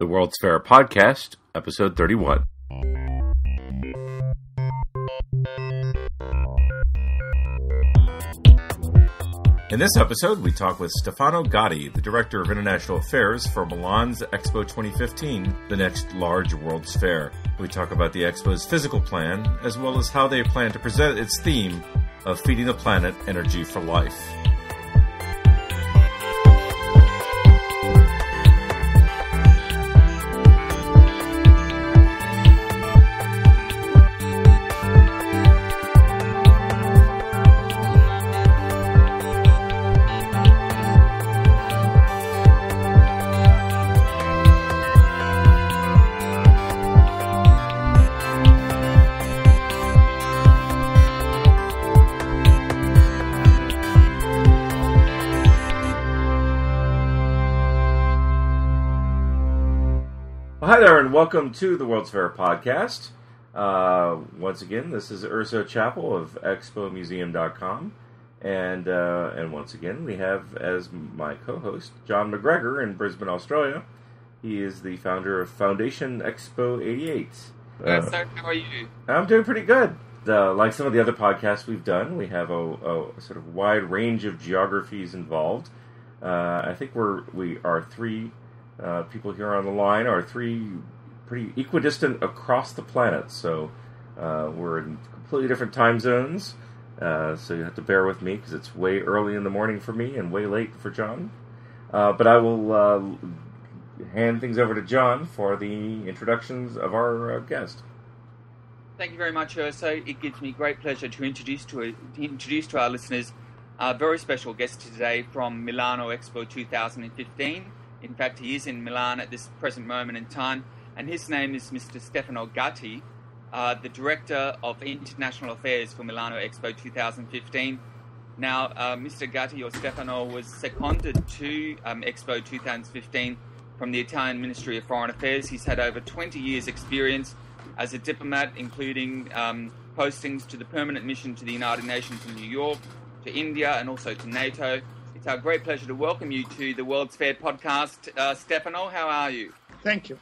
the World's Fair Podcast, episode 31. In this episode, we talk with Stefano Gatti, the Director of International Affairs for Milan's Expo 2015, the next large World's Fair. We talk about the Expo's physical plan, as well as how they plan to present its theme of feeding the planet energy for life. Welcome to the World's Fair podcast. Uh, once again, this is Urso Chappell of ExpoMuseum.com, and uh, and once again, we have as my co-host John McGregor in Brisbane, Australia. He is the founder of Foundation Expo '88. Uh, sir, how are you? I'm doing pretty good. Uh, like some of the other podcasts we've done, we have a, a sort of wide range of geographies involved. Uh, I think we're we are three uh, people here on the line are three pretty equidistant across the planet. So uh, we're in completely different time zones. Uh, so you have to bear with me because it's way early in the morning for me and way late for John. Uh, but I will uh, hand things over to John for the introductions of our uh, guest. Thank you very much, Urso. It gives me great pleasure to introduce to, to introduce to our listeners a very special guest today from Milano Expo 2015. In fact, he is in Milan at this present moment in time, and his name is Mr. Stefano Gatti, uh, the Director of International Affairs for Milano Expo 2015. Now, uh, Mr. Gatti or Stefano was seconded to um, Expo 2015 from the Italian Ministry of Foreign Affairs. He's had over 20 years' experience as a diplomat, including um, postings to the permanent mission to the United Nations in New York, to India, and also to NATO. It's our great pleasure to welcome you to the World's Fair podcast. Uh, Stefano, how are you? Thank you.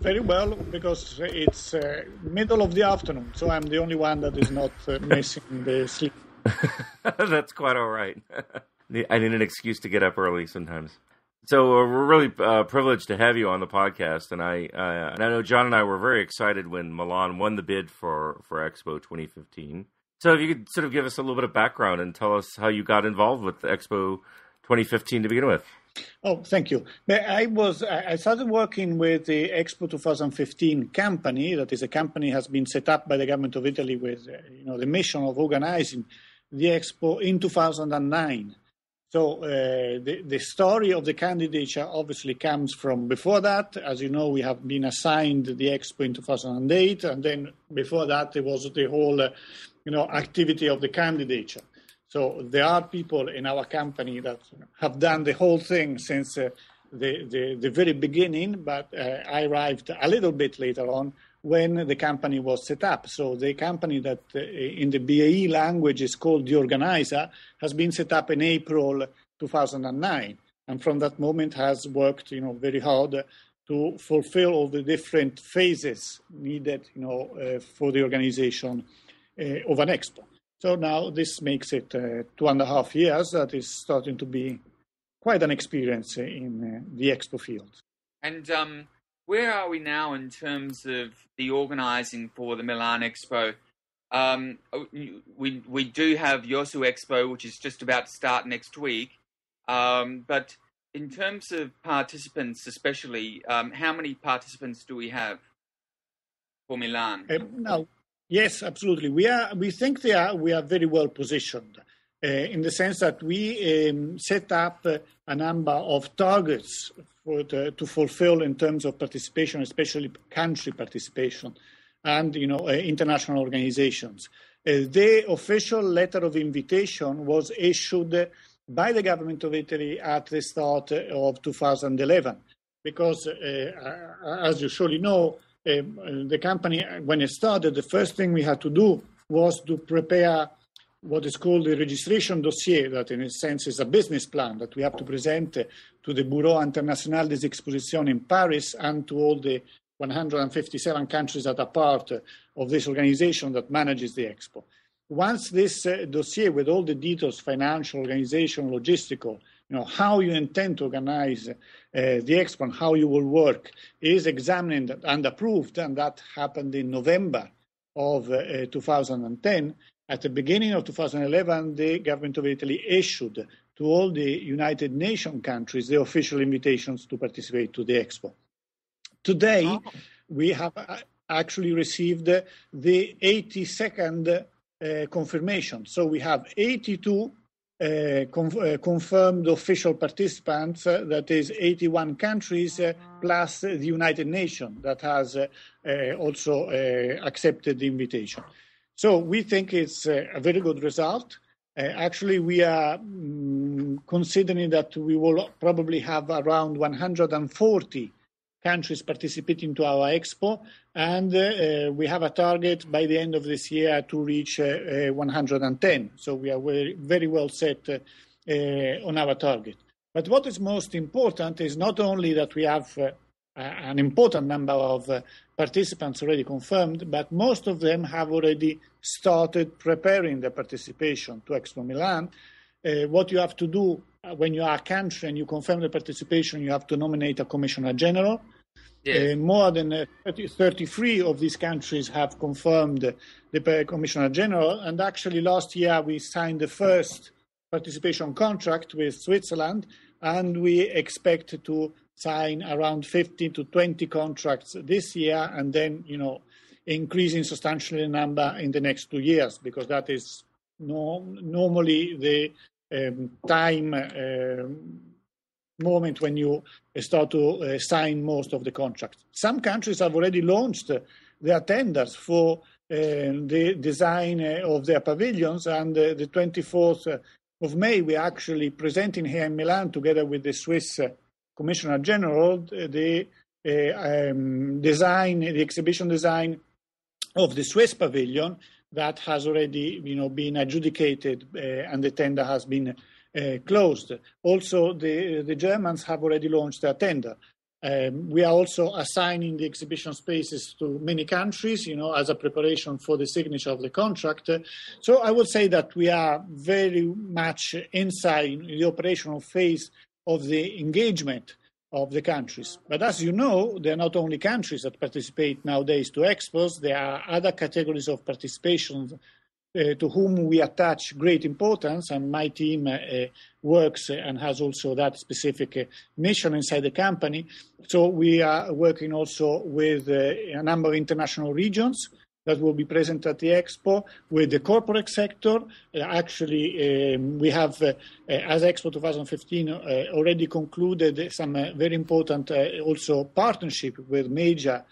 Very well, because it's uh, middle of the afternoon, so I'm the only one that is not uh, missing the sleep. That's quite all right. I need an excuse to get up early sometimes. So uh, we're really uh, privileged to have you on the podcast, and I uh, and I know John and I were very excited when Milan won the bid for for Expo 2015. So if you could sort of give us a little bit of background and tell us how you got involved with Expo 2015 to begin with. Oh, thank you. I was I started working with the Expo 2015 company. That is a company has been set up by the government of Italy with you know the mission of organizing the Expo in 2009. So uh, the the story of the candidature obviously comes from before that. As you know, we have been assigned the Expo in 2008, and then before that there was the whole uh, you know, activity of the candidature. So there are people in our company that have done the whole thing since uh, the, the, the, very beginning, but uh, I arrived a little bit later on when the company was set up. So the company that uh, in the BIE language is called the organizer has been set up in April 2009. And from that moment has worked, you know, very hard to fulfill all the different phases needed, you know, uh, for the organization uh, of an expo. So now this makes it uh, two and a half years that is starting to be quite an experience in uh, the expo field. And um, where are we now in terms of the organising for the Milan Expo? Um, we we do have Yeosu Expo, which is just about to start next week. Um, but in terms of participants, especially, um, how many participants do we have for Milan? Uh, now, Yes, absolutely. We are. We think they are. We are very well positioned uh, in the sense that we um, set up a number of targets the, to fulfill in terms of participation, especially country participation, and you know uh, international organizations. Uh, the official letter of invitation was issued by the government of Italy at the start of 2011, because, uh, as you surely know the company, when it started, the first thing we had to do was to prepare what is called the registration dossier, that in a sense is a business plan that we have to present to the Bureau International des Expositions in Paris and to all the 157 countries that are part of this organization that manages the expo. Once this uh, dossier with all the details, financial, organization, logistical, you know, how you intend to organize uh, the expo and how you will work is examined and approved, and that happened in November of uh, 2010. At the beginning of 2011, the government of Italy issued to all the United Nations countries the official invitations to participate to the expo. Today, oh. we have uh, actually received the 82nd uh, confirmation. So we have 82 uh, uh, confirmed official participants, uh, that is 81 countries, uh, plus the United Nations that has uh, also accepted the invitation. So we think it's a very good result. actually, we are um, considering that we will probably have around 140 countries participating to our expo, and uh, we have a target by the end of this year to reach uh, 110. So we are very, very well set uh, on our target. But what is most important is not only that we have uh, an important number of uh, participants already confirmed, but most of them have already started preparing their participation to Expo Milan. Uh, what you have to do when you are a country and you confirm the participation, you have to nominate a commissioner general. Yes. Uh, more than uh, 30, 33 of these countries have confirmed the Commissioner General. And actually, last year we signed the first participation contract with Switzerland, and we expect to sign around 15 to 20 contracts this year, and then, you know, increasing substantially the number in the next two years, because that is no, normally the um, time. Uh, moment when you start to uh, sign most of the contracts. Some countries have already launched their tenders for uh, the design of their pavilions, and uh, the 24th of May, we're actually presenting here in Milan, together with the Swiss Commissioner General, the um, design, the exhibition design of the Swiss pavilion that has already, you know, been adjudicated, uh, and the tender has been uh, closed. Also, the, the Germans have already launched their tender. Um, we are also assigning the exhibition spaces to many countries, you know, as a preparation for the signature of the contract. So I would say that we are very much inside the operational phase of the engagement of the countries. But as you know, there are not only countries that participate nowadays to expos, there are other categories of participation uh, to whom we attach great importance, and my team uh, uh works and has also that specific uh, mission inside the company. So we are working also with uh, a number of international regions that will be present at the expo with the corporate sector. Uh, actually, um, we have, uh, uh, as Expo 2015, already concluded some very important also partnership with major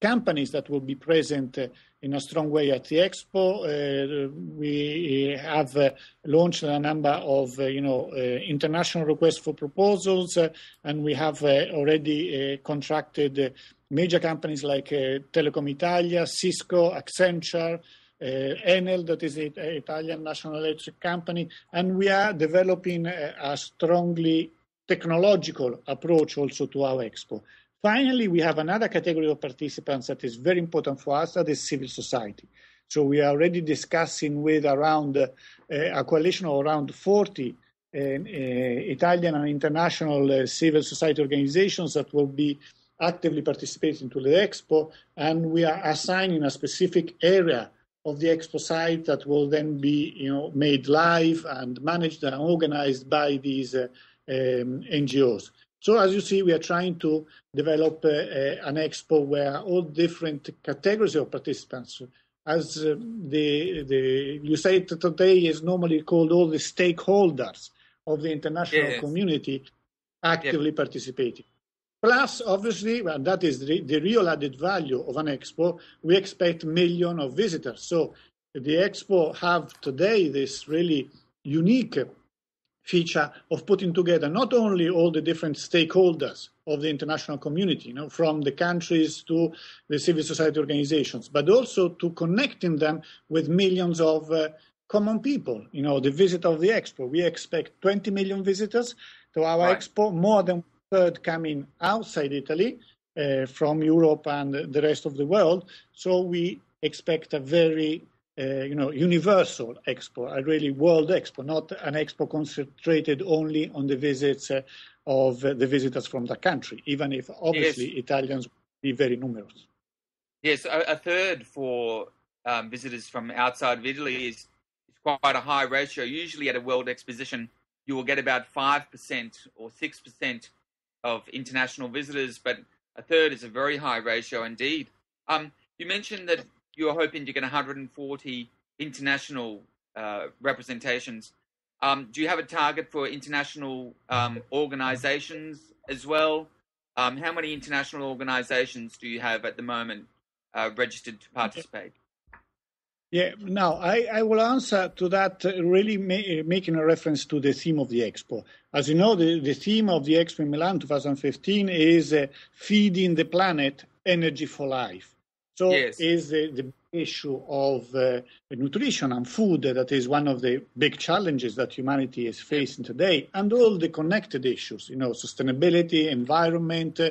companies that will be present uh, in a strong way at the expo. Uh, we have uh, launched a number of, uh, you know, uh, international requests for proposals, uh, and we have already contracted major companies like Telecom Italia, Cisco, Accenture, Enel, that is the Italian national electric company, and we are developing a strongly technological approach also to our expo. Finally, we have another category of participants that is very important for us, that is civil society. So we are already discussing with around uh, a coalition of around 40 uh, uh, Italian and international uh, civil society organizations that will be actively participating to the expo, and we are assigning a specific area of the expo site that will then be, you know, made live and managed and organized by these uh, um, NGOs. So as you see, we are trying to develop uh, uh, an expo where all different categories of participants, as uh, the, the you say today is normally called all the stakeholders of the international yes. community actively yep. participating. Plus, obviously, well, that is the, the real added value of an expo. We expect millions of visitors. So the expo have today this really unique feature of putting together not only all the different stakeholders of the international community, you know, from the countries to the civil society organizations, but also to connecting them with millions of uh, common people. You know, the visit of the expo, we expect 20 million visitors. to our right. expo, more than third coming outside Italy uh, from Europe and the rest of the world. So we expect a very uh, you know, universal expo, a really world expo, not an expo concentrated only on the visits uh, of uh, the visitors from the country, even if obviously yes. Italians will be very numerous. Yes, a, a third for um, visitors from outside of Italy is, is quite a high ratio. Usually at a world exposition, you will get about 5% or 6% of international visitors, but a third is a very high ratio indeed. Um, you mentioned that you're hoping to get 140 international uh, representations. Um, do you have a target for international um, organizations as well? Um, how many international organizations do you have at the moment uh, registered to participate? Yeah, now I, I will answer to that uh, really ma- making a reference to the theme of the expo. As you know, the, the theme of the Expo in Milan 2015 is uh, feeding the planet energy for life. So yes. is the, the issue of uh, nutrition and food that is one of the big challenges that humanity is facing today, and all the connected issues, you know, sustainability, environment, uh,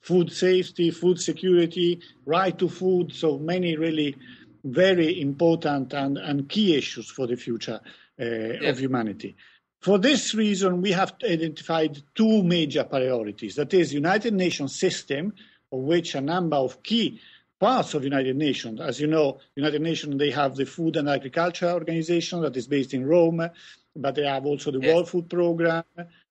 food safety, food security, right to food. So many really very important and, and key issues for the future uh, yeah. of humanity. For this reason, we have identified two major priorities. That is, United Nations system, of which a number of key parts of United Nations. As you know, United Nations they have the Food and Agriculture Organization that is based in Rome, but they have also the yes. World Food Programme,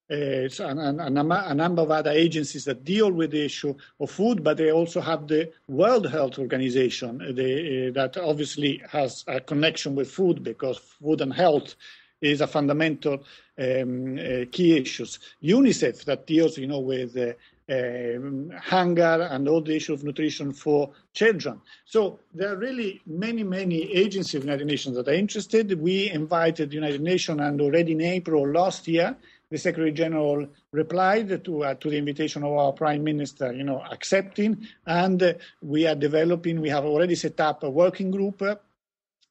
uh, and, a, number of other agencies that deal with the issue of food, but they also have the World Health Organization uh, the, uh, that obviously has a connection with food because food and health is a fundamental um, uh, key issues. UNICEF that deals, you know, with uh, hunger and all the issue of nutrition for children. So there are really many, many agencies of United Nations that are interested. We invited the United Nations, and already in April last year, the Secretary General replied to uh, to the invitation of our Prime Minister, you know, accepting, and uh, we are developing. We have already set up a working group.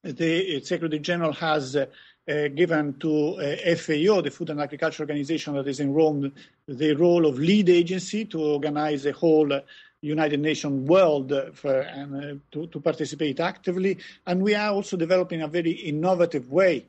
the Secretary General has. Uh, given to uh, FAO, the Food and Agriculture Organization that is in Rome, the role of lead agency to organize the whole United Nations world for, and, uh, to, to, participate actively. And we are also developing a very innovative way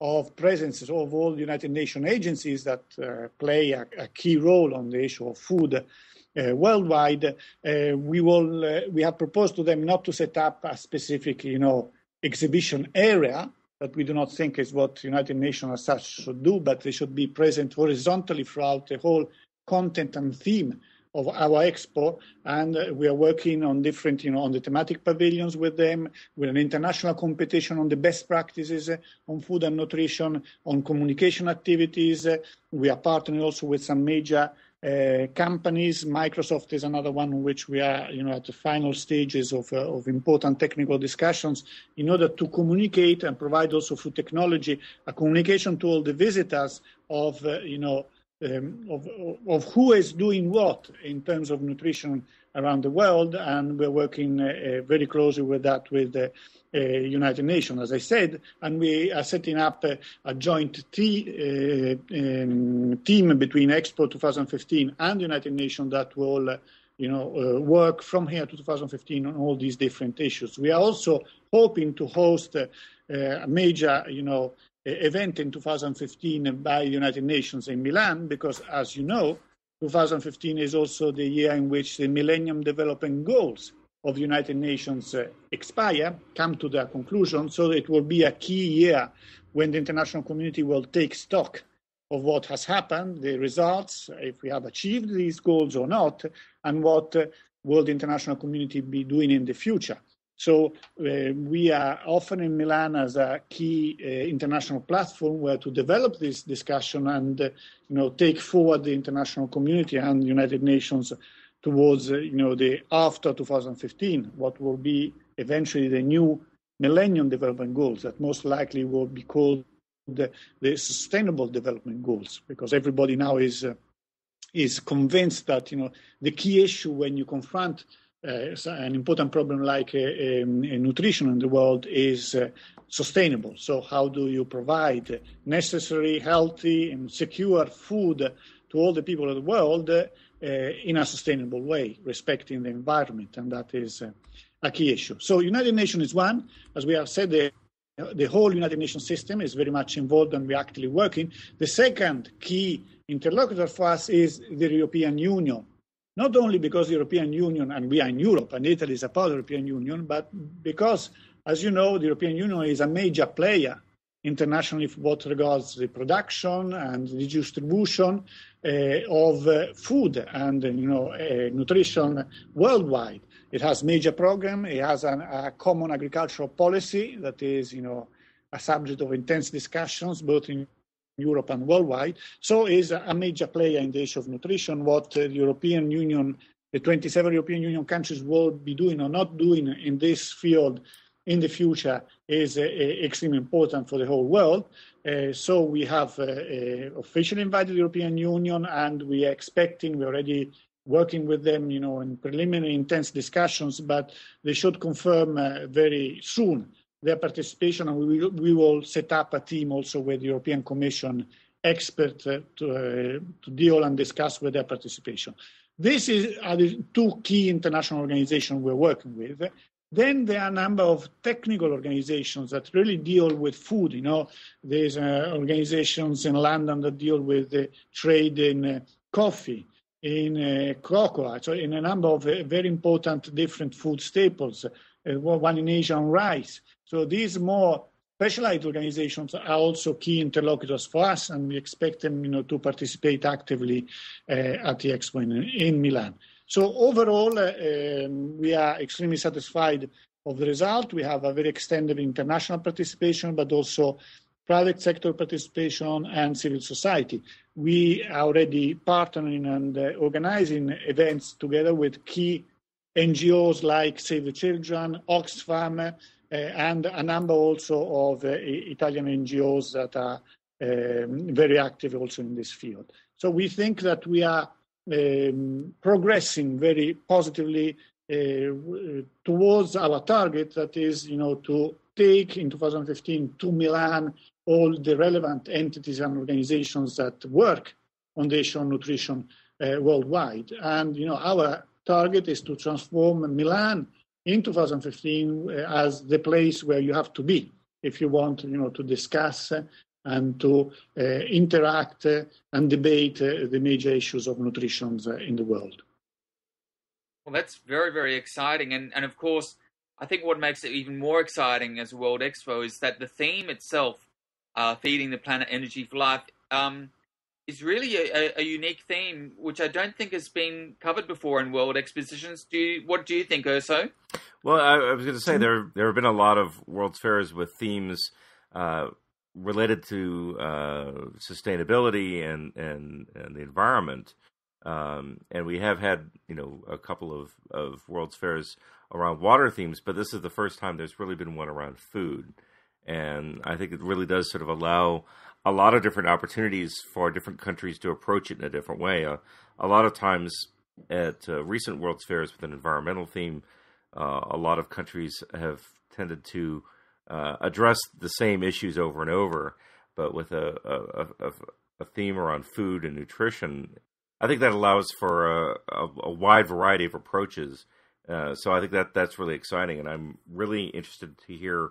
of presence of all United Nations agencies that uh, play a, a, key role on the issue of food uh, worldwide. Uh, we will uh, we have proposed to them not to set up a specific you know exhibition area that we do not think is what United Nations as such should do, but they should be present horizontally throughout the whole content and theme of our expo, and uh, we are working on different, you know, on the thematic pavilions with them, with an international competition on the best practices uh, on food and nutrition, on communication activities. Uh, we are partnering also with some major uh, companies. Microsoft is another one in which we are, you know, at the final stages of, uh, of important technical discussions in order to communicate and provide also through technology a communication to all the visitors of, uh, you know, um, of, of who is doing what in terms of nutrition around the world, and we're working uh, uh very closely with that with the uh, United Nations, as I said, and we are setting up uh, a joint t- um, team between Expo 2015 and the United Nations that will. you know, work from here to 2015 on all these different issues. We are also hoping to host a major, you know, event in 2015 by the United Nations in Milan, because as you know, 2015 is also the year in which the Millennium Development Goals of the United Nations uh, expire, come to their conclusion. So it will be a key year when the international community will take stock of what has happened, the results, if we have achieved these goals or not, and what uh, will the international community be doing in the future. So uh, we are often in Milan as a key uh, international platform where to develop this discussion and uh, you know take forward the international community and United Nations towards uh, you know the after 2015, what will be eventually the new Millennium Development Goals that most likely will be called the, the Sustainable Development Goals because everybody now is uh, is convinced that you know the key issue when you confront an important problem like uh, um, nutrition in the world is uh, sustainable. So, how do you provide necessary, healthy, and secure food to all the people of the world uh, in a sustainable way, respecting the environment, and that is uh, a key issue. So, United Nations is one, as we have said. The, the whole United Nations system is very much involved and we're actively working. The second key interlocutor for us is the European Union. Not only because the European Union, and we are in Europe, and Italy is a part of the European Union, but because, as you know, the European Union is a major player internationally what regards the production and the distribution uh, of uh, food and you know uh, nutrition worldwide. It has major program. It has an, a common agricultural policy that is you know a subject of intense discussions both in Europe and worldwide. So is a major player in the issue of nutrition. What the European Union, the 27 European Union countries will be doing or not doing in this field in the future is uh, extremely important for the whole world. Uh, so we have uh, officially invited the European Union, and we are expecting, we're already working with them, you know, in preliminary intense discussions, but they should confirm very soon their participation, and we will, we will set up a team also with the European Commission experts uh, to, uh, to deal and discuss with their participation. This is are the two key international organizations we're working with. Then there are a number of technical organizations that really deal with food. You know, there's uh, organizations in London that deal with uh, trade in uh, coffee, in uh, cocoa, so in a number of uh, very important different food staples. Uh, one in Asia on rice. So these more specialized organizations are also key interlocutors for us, and we expect them, you know, to participate actively at the expo in, in Milan. So overall, uh, um, we are extremely satisfied of the result. We have a very extended international participation, but also private sector participation and civil society. We are already partnering and uh, organizing events together with key NGOs like Save the Children, Oxfam, uh, and a number also of uh, Italian NGOs that are um, very active also in this field. So we think that we are um, progressing very positively uh, towards our target, that is, you know, to take in 2015 to Milan all the relevant entities and organizations that work on the issue of nutrition uh, worldwide. And, you know, our target is to transform Milan in 2015 uh, as the place where you have to be if you want, you know, to discuss and to uh, interact uh, and debate uh, the major issues of nutrition in the world. Well, that's very, very exciting. And, and of course, I think what makes it even more exciting as a World Expo is that the theme itself, uh, feeding the planet energy for life, um, is really a, a, unique theme, which I don't think has been covered before in World Expositions. Do you, what do you think, Urso? Well, I, I was going to say there there have been a lot of World's Fairs with themes uh, related to uh, sustainability and, and, and the environment. Um, and we have had, you know, a couple of, of World's Fairs around water themes, but this is the first time there's really been one around food. And I think it really does sort of allow a lot of different opportunities for different countries to approach it in a different way. Uh, a lot of times at uh, recent World's Fairs with an environmental theme, uh, a lot of countries have tended to uh, address the same issues over and over, but with a, a, a, a, theme around food and nutrition. I think that allows for a, wide variety of approaches. Uh, so I think that that's really exciting, and I'm really interested to hear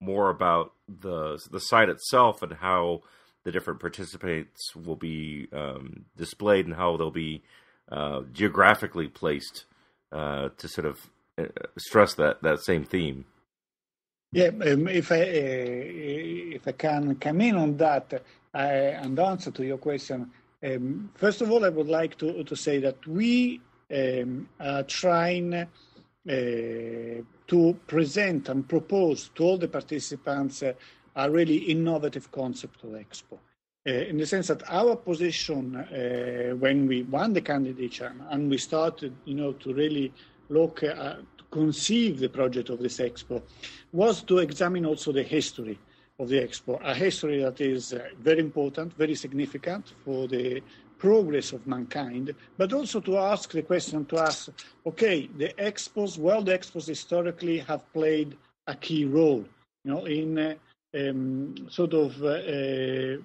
more about the the site itself and how the different participants will be um, displayed and how they'll be uh, geographically placed uh, to sort of uh, stress that that same theme. Yeah, um, if I uh, if I can come in on that I, and answer to your question, um, first of all, I would like to to say that we um, are trying uh, to present and propose to all the participants uh, a really innovative concept of Expo. Uh, in the sense that our position uh, when we won the candidature and we started, you know, to really look at to conceive the project of this expo was to examine also the history of the expo, a history that is uh, very important, very significant for the progress of mankind, but also to ask the question to us, okay, the expos, world expos historically have played a key role, you know, in uh, um, sort of uh, uh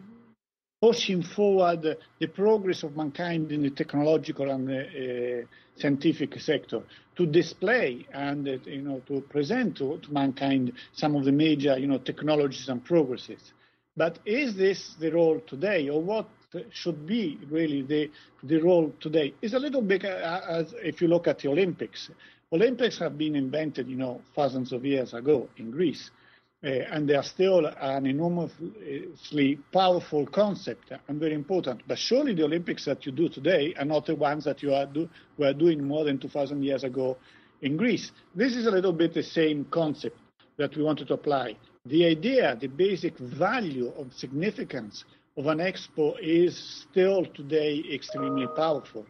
pushing forward the progress of mankind in the technological and uh, scientific sector, to display and uh, you know to present to, to, mankind some of the major you know technologies and progresses. But is this the role today, or what should be really the the role today? Is a little bit uh, as if you look at the Olympics. Olympics have been invented, you know, thousands of years ago in Greece uh, and they are still an enormously powerful concept and very important. But surely the Olympics that you do today are not the ones that you are do, were doing more than 2,000 years ago in Greece. This is a little bit the same concept that we wanted to apply. The idea, the basic value of significance of an expo is still today extremely powerful.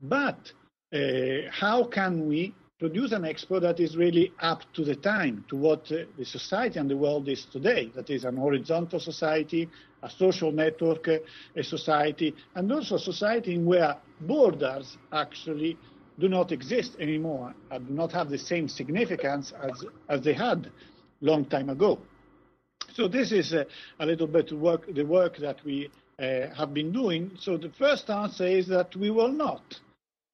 But uh, how can we produce an expo that is really up to the time, to what uh, the society and the world is today. That is an horizontal society, a social network, uh, a society, and also a society where borders actually do not exist anymore and do not have the same significance as, as they had long time ago. So this is uh, a little bit work, the work that we uh, have been doing. So the first answer is that we will not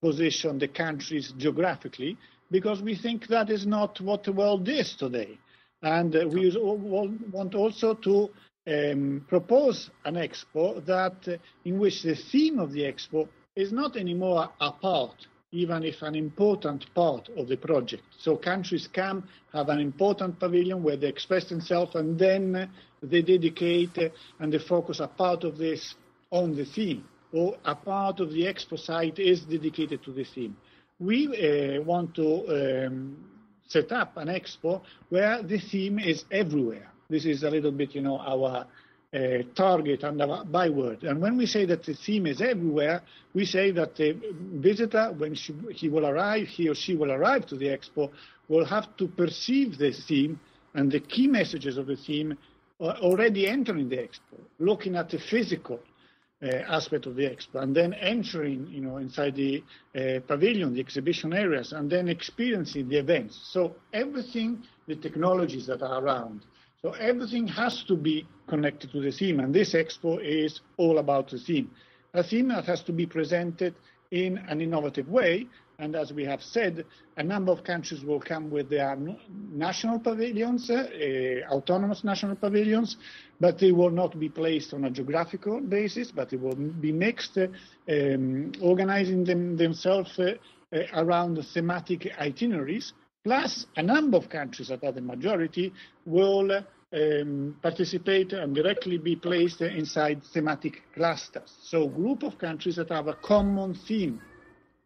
position the countries geographically, because we think that is not what the world is today. And uh, we want also to um, propose an expo that uh, in which the theme of the expo is not anymore a part, even if an important part of the project. So countries come, have an important pavilion where they express themselves, and then they dedicate uh, and they focus a part of this on the theme, or a part of the expo site is dedicated to the theme we uh, want to um, set up an expo where the theme is everywhere. This is a little bit, you know, our target and our byword. And when we say that the theme is everywhere, we say that the visitor, when she, he will arrive, he or she will arrive to the expo, will have to perceive the theme and the key messages of the theme already entering the expo, looking at the physical, uh, aspect of the expo, and then entering, you know, inside the uh, pavilion, the exhibition areas, and then experiencing the events. So everything, the technologies that are around, so everything has to be connected to the theme, and this expo is all about the theme. A theme that has to be presented in an innovative way, and as we have said, a number of countries will come with their national pavilions, uh, autonomous national pavilions, but they will not be placed on a geographical basis, but they will be mixed, uh, um, organizing them, themselves uh, uh around thematic itineraries. Plus, a number of countries that are the majority will um, participate and directly be placed inside thematic clusters. So, group of countries that have a common theme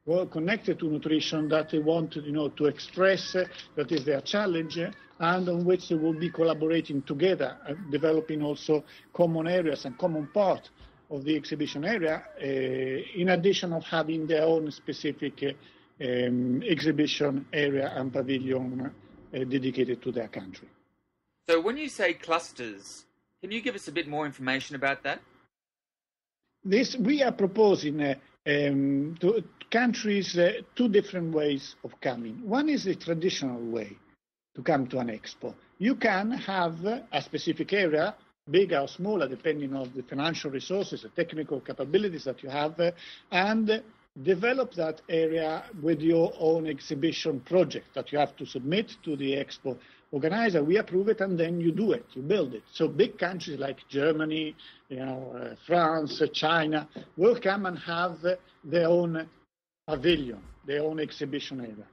well, connected to nutrition that they want you know, to express, uh, that is their challenge, and on which they will be collaborating together, uh, developing also common areas and common part of the exhibition area, uh, in addition of having their own specific uh, um, exhibition area and pavilion uh, dedicated to their country. So when you say clusters, can you give us a bit more information about that? This we are proposing um, to countries uh, two different ways of coming. One is the traditional way to come to an expo. You can have a specific area, bigger or smaller, depending on the financial resources, the technical capabilities that you have, uh, and develop that area with your own exhibition project that you have to submit to the expo organizer, we approve it, and then you do it, you build it. So big countries like Germany, you know, uh, France, uh, China will come and have uh, their own pavilion, their own exhibition area.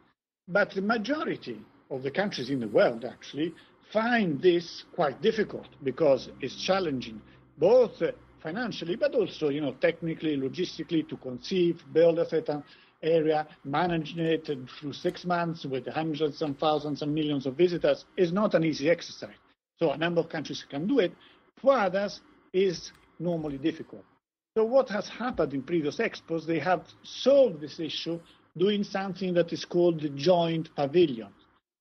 But the majority of the countries in the world actually find this quite difficult because it's challenging, both uh, financially, but also, you know, technically, logistically, to conceive, build a certain area, managing it through six months with hundreds and thousands and millions of visitors is not an easy exercise. So a number of countries can do it. For others, is normally difficult. So what has happened in previous expos, they have solved this issue doing something that is called the joint pavilion.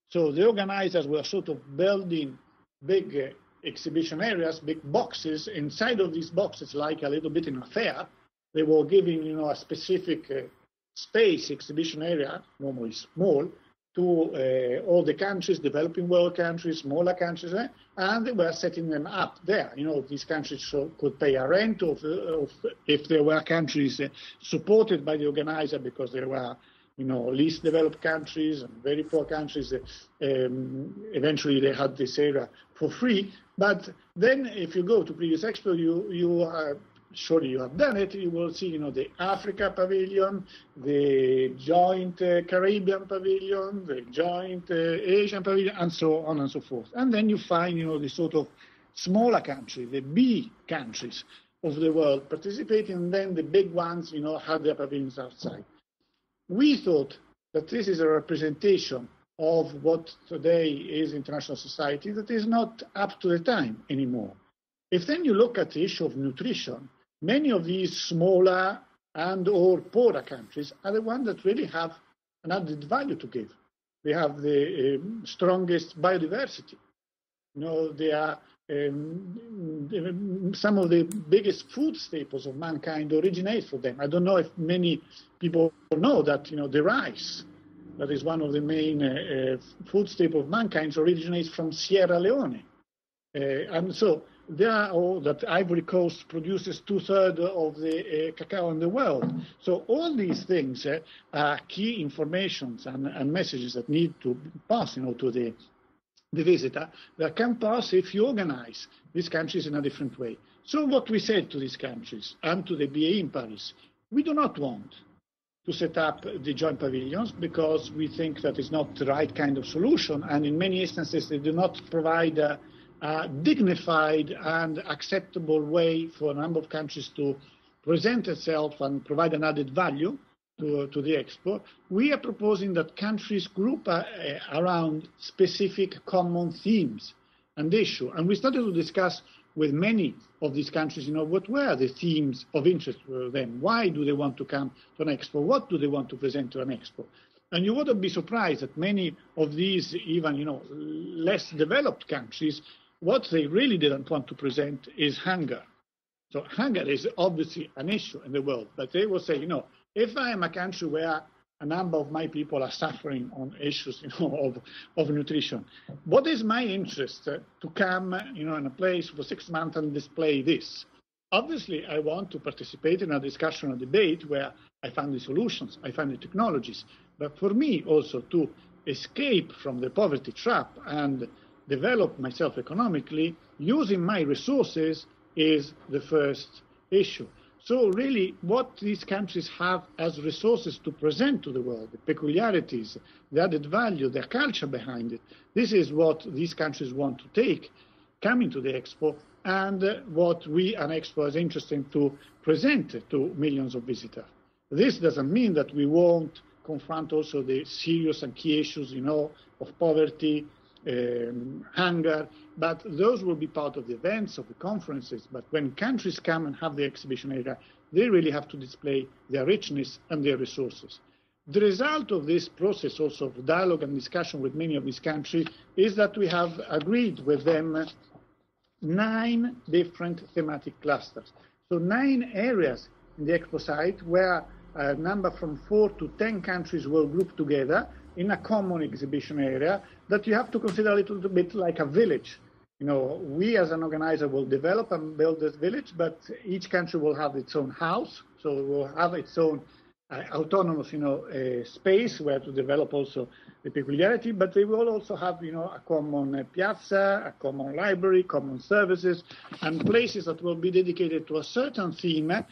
So the organizers were sort of building big exhibition areas, big boxes. Inside of these boxes, like a little bit in a fair, they were giving, you know, a specific uh, space exhibition area, normally small, to uh, all the countries, developing world countries, smaller countries, eh? and they were setting them up there. You know, these countries so, could pay a rent of, of if there were countries uh, supported by the organizer because there were you know, least developed countries and very poor countries, um, eventually they had this area for free. But then if you go to previous expo, you, you are surely you have done it, you will see, you know, the Africa pavilion, the joint uh, Caribbean pavilion, the joint uh, Asian pavilion, and so on and so forth. And then you find, you know, the sort of smaller countries, the B countries of the world participating, and then the big ones, you know, have their pavilions outside. We thought that this is a representation of what today is international society that is not up to the time anymore. If then you look at the issue of nutrition, many of these smaller and or poorer countries are the ones that really have an added value to give. They have the um, strongest biodiversity. You know, they are um, some of the biggest food staples of mankind originate from them. I don't know if many people know that you know the rice that is one of the main uh, uh, food staples of mankind originates from Sierra Leone, uh, and so there are all that Ivory Coast produces two thirds of the uh, cacao in the world. So all these things uh, are key informations and, and, messages that need to pass, you know, to the the visitor that can pass if you organize these countries in a different way. So what we said to these countries and to the BA in Paris, we do not want to set up the joint pavilions because we think that is not the right kind of solution, and in many instances they do not provide a, a dignified and acceptable way for a number of countries to present itself and provide an added value to, to the expo, we are proposing that countries group uh, around specific common themes and issue. And we started to discuss with many of these countries, you know, what were the themes of interest for them? Why do they want to come to an expo? What do they want to present to an expo? And you wouldn't be surprised that many of these, even, you know, less developed countries, what they really didn't want to present is hunger. So hunger is obviously an issue in the world, but they will say, you know, if I am a country where a number of my people are suffering on issues you know, of, of nutrition. What is my interest uh, to come you know, in a place for six months and display this? Obviously, I want to participate in a discussion or debate where I find the solutions, I find the technologies. But for me also to escape from the poverty trap and develop myself economically, using my resources is the first issue. So really, what these countries have as resources to present to the world, the peculiarities, the added value, their culture behind it, this is what these countries want to take coming to the expo and uh, what we an expo is interested to present to millions of visitors. This doesn't mean that we won't confront also the serious and key issues, you know, of poverty, um, hunger, but those will be part of the events, of the conferences. But when countries come and have the exhibition area, they really have to display their richness and their resources. The result of this process also of dialogue and discussion with many of these countries is that we have agreed with them nine different thematic clusters. So nine areas in the expo site where a number from four to ten countries were grouped together in a common exhibition area that you have to consider a little bit like a village. You know, we as an organizer will develop and build this village, but each country will have its own house, so it will have its own uh, autonomous, you know, uh, space where to develop also the peculiarity, but they will also have, you know, a common uh, piazza, a common library, common services, and places that will be dedicated to a certain theme uh,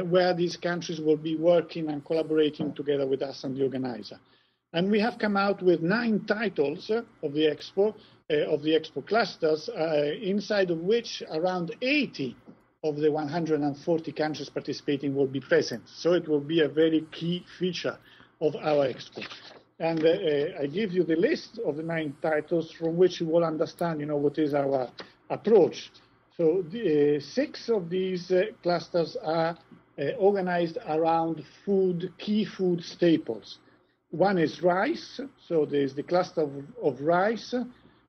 where these countries will be working and collaborating together with us and the organizer. And we have come out with nine titles uh, of the expo, uh, of the expo clusters, uh, inside of which around 80 of the 140 countries participating will be present. So it will be a very key feature of our expo. And uh, uh, I give you the list of the nine titles from which you will understand, you know, what is our approach. So the, uh, six of these clusters are organized around food, key food staples. One is rice, so there is the cluster of, of rice uh,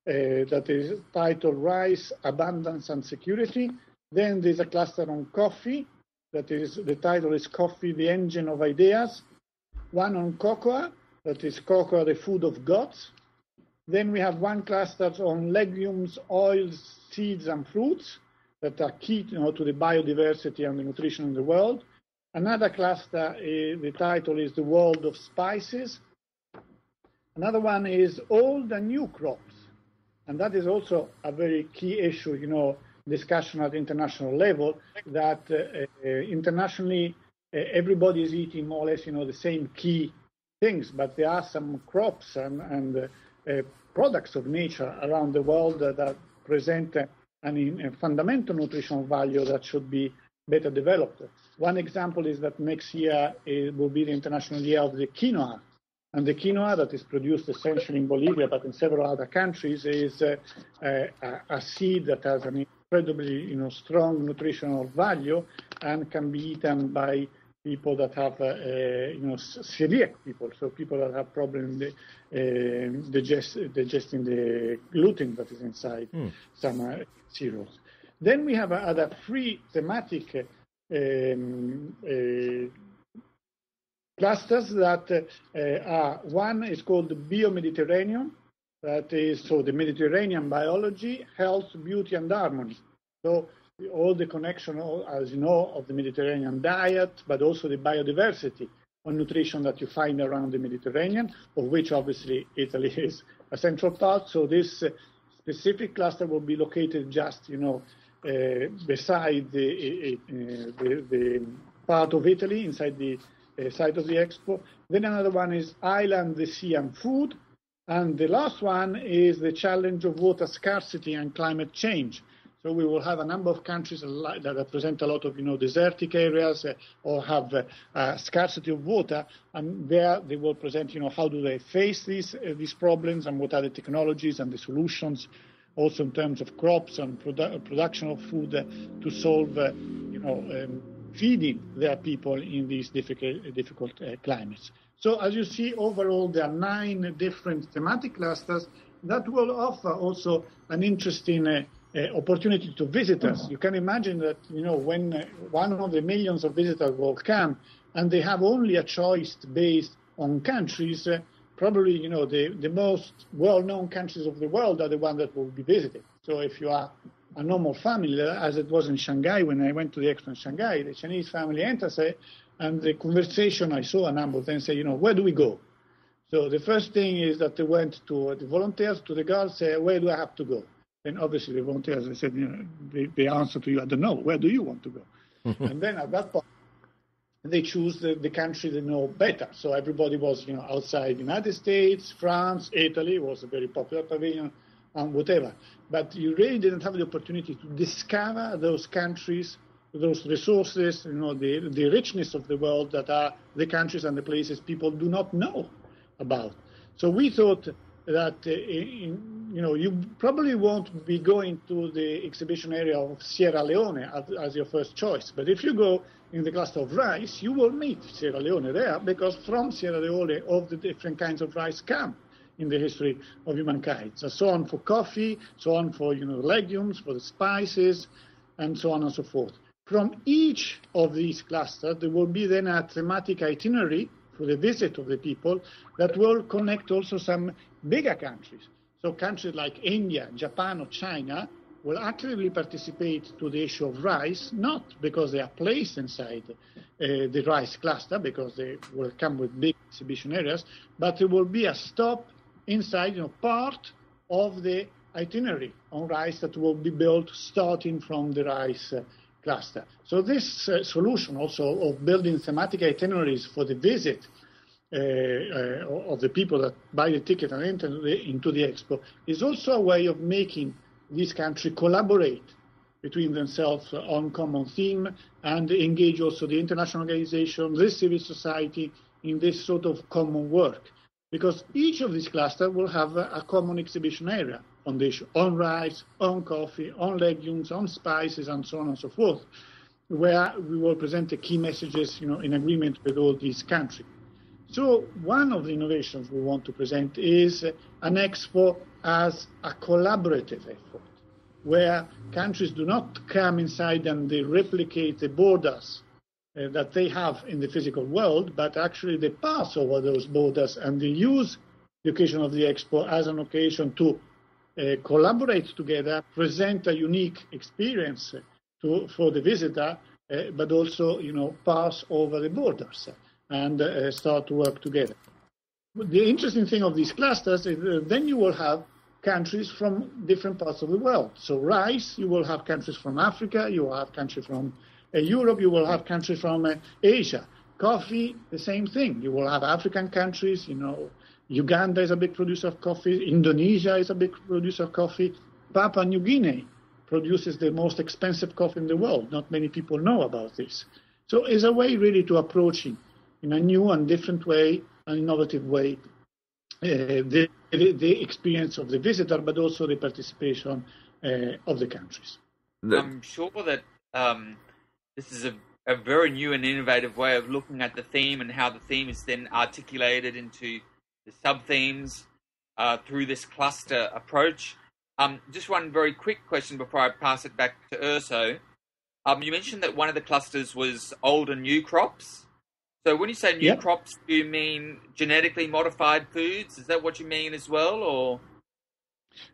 that is titled Rice, Abundance and Security. Then there's a cluster on coffee, that is the title is Coffee, the Engine of Ideas. One on cocoa, that is cocoa, the food of gods. Then we have one cluster on legumes, oils, seeds, and fruits that are key you know, to the biodiversity and the nutrition in the world. Another cluster, the title is The World of Spices. Another one is Old and New Crops. And that is also a very key issue, you know, discussion at international level, that uh, uh, internationally uh, everybody is eating more or less, you know, the same key things, but there are some crops and, and uh, uh, products of nature around the world that present an, a fundamental nutritional value that should be better developed. One example is that next year will be the International Year of the Quinoa. And the quinoa that is produced essentially in Bolivia, but in several other countries, is uh, a, a, seed that has an incredibly you know, strong nutritional value and can be eaten by people that have, uh, uh, you know, celiac people, so people that have problems uh, digest, digesting the gluten that is inside mm. some uh, cereals. Then we have other three thematic um, uh, clusters that uh, are one is called the bio-Mediterranean, that is so the Mediterranean biology, health, beauty, and harmony. So all the connection, as you know, of the Mediterranean diet, but also the biodiversity on nutrition that you find around the Mediterranean, of which obviously Italy is a central part. So this uh, specific cluster will be located just, you know, uh, beside the, uh, the, the, part of Italy, inside the uh, site of the expo. Then another one is island, the sea, and food. And the last one is the challenge of water scarcity and climate change. So we will have a number of countries that represent a lot of, you know, desertic areas uh, or have uh, scarcity of water, and there they will present, you know, how do they face these uh, these problems and what are the technologies and the solutions, also in terms of crops and produ- production of food uh, to solve, uh, you know, um, feeding their people in these difficult difficult uh, climates. So as you see, overall there are nine different thematic clusters that will offer also an interesting uh, opportunity to visitors. You can imagine that, you know, when uh, one of the millions of visitors will come and they have only a choice based on countries, uh, probably, you know, the, the most well-known countries of the world are the ones that will be visited. So if you are a normal family, as it was in Shanghai when I went to the expo in Shanghai, the Chinese family enters and the conversation, I saw a number of them say, you know, where do we go? So the first thing is that they went to uh, the volunteers, to the girls, say, where do I have to go? And obviously the volunteers, they said, you know, they, they answer to you, I don't know, where do you want to go? and then at that point, they choose the, the country they know better. So everybody was, you know, outside the United States, France, Italy was a very popular pavilion, and whatever. But you really didn't have the opportunity to discover those countries, those resources, you know, the, the richness of the world that are the countries and the places people do not know about. So we thought that uh, in, you know you probably won't be going to the exhibition area of Sierra Leone as, as, your first choice. But if you go in the cluster of rice, you will meet Sierra Leone there because from Sierra Leone all the different kinds of rice come in the history of humankind. So, so on for coffee, so on for you know legumes, for the spices, and so on and so forth. From each of these clusters, there will be then a thematic itinerary for the visit of the people that will connect also some bigger countries. So countries like India, Japan, or China will actively participate to the issue of rice, not because they are placed inside uh, the rice cluster, because they will come with big exhibition areas, but it will be a stop inside, you know, part of the itinerary on rice that will be built starting from the rice uh, cluster. So this uh, solution also of building thematic itineraries for the visit Eh, eh, of the people that buy the ticket and enter into the expo is also a way of making this country collaborate between themselves on common theme and engage also the international organization, the civil society in this sort of common work. Because each of these clusters will have a, a common exhibition area on the issue, on rice, on coffee, on legumes, on spices, and so on and so forth, where we will present the key messages, you know, in agreement with all these countries. So one of the innovations we want to present is an expo as a collaborative effort, where countries do not come inside and they replicate the borders uh, that they have in the physical world, but actually they pass over those borders and they use the occasion of the expo as an occasion to uh, collaborate together, present a unique experience to, for the visitor, uh, but also, you know, pass over the borders and uh, start to work together. The interesting thing of these clusters is uh, then you will have countries from different parts of the world. So rice, you will have countries from Africa, you will have countries from uh, Europe, you will have countries from uh, Asia. Coffee, the same thing. You will have African countries, you know, Uganda is a big producer of coffee, Indonesia is a big producer of coffee, Papua New Guinea produces the most expensive coffee in the world. Not many people know about this. So it's a way really to approaching in a new and different way, an innovative way, uh, the, the experience of the visitor, but also the participation uh, of the countries. I'm sure that um, this is a, a very new and innovative way of looking at the theme and how the theme is then articulated into the sub themes uh, through this cluster approach. Um, just one very quick question before I pass it back to Urso. Um, you mentioned that one of the clusters was old and new crops. So when you say new yep. crops, do you mean genetically modified foods? Is that what you mean as well, or?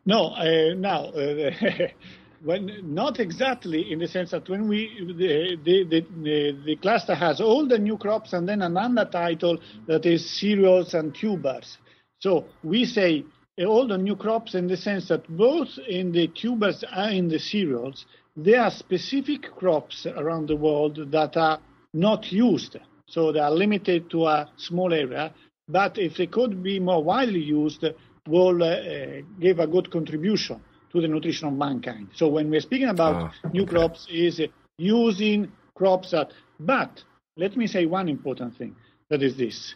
No, uh, now uh, when not exactly in the sense that when we the the, the, the cluster has all the new crops and then another title that is cereals and tubers. So we say all the new crops in the sense that both in the tubers and in the cereals there are specific crops around the world that are not used. So they are limited to a small area, but if they could be more widely used, will uh, give a good contribution to the nutrition of mankind. So when we're speaking about oh, new okay. crops, is using crops that. But let me say one important thing. That is this.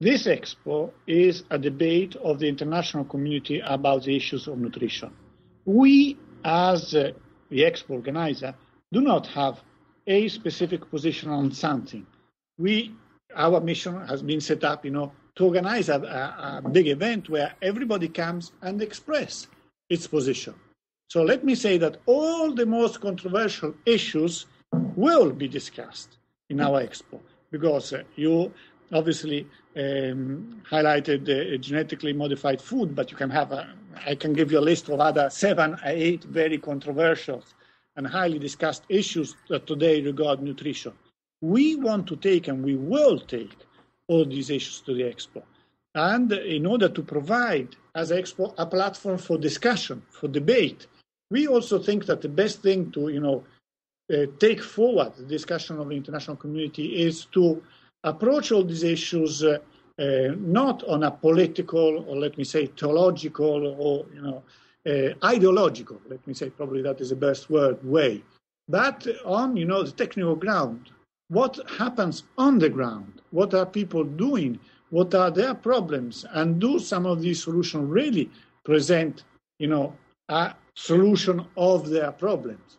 This expo is a debate of the international community about the issues of nutrition. We, as uh, the expo organizer, do not have a specific position on something. We, our mission has been set up, you know, to organize a, a, a big event where everybody comes and express its position. So let me say that all the most controversial issues will be discussed in our expo because uh, you obviously um, highlighted uh, genetically modified food, but you can have a, I can give you a list of other seven, eight very controversial and highly discussed issues that today regard nutrition. We want to take and we will take all these issues to the expo. And in order to provide as Expo a platform for discussion, for debate, we also think that the best thing to, you know, uh, take forward the discussion of the international community is to approach all these issues uh, uh, not on a political or let me say theological or you know uh, ideological let me say probably that is the best word way but on you know the technical ground what happens on the ground what are people doing what are their problems, and do some of these solutions really present, you know, a solution of their problems.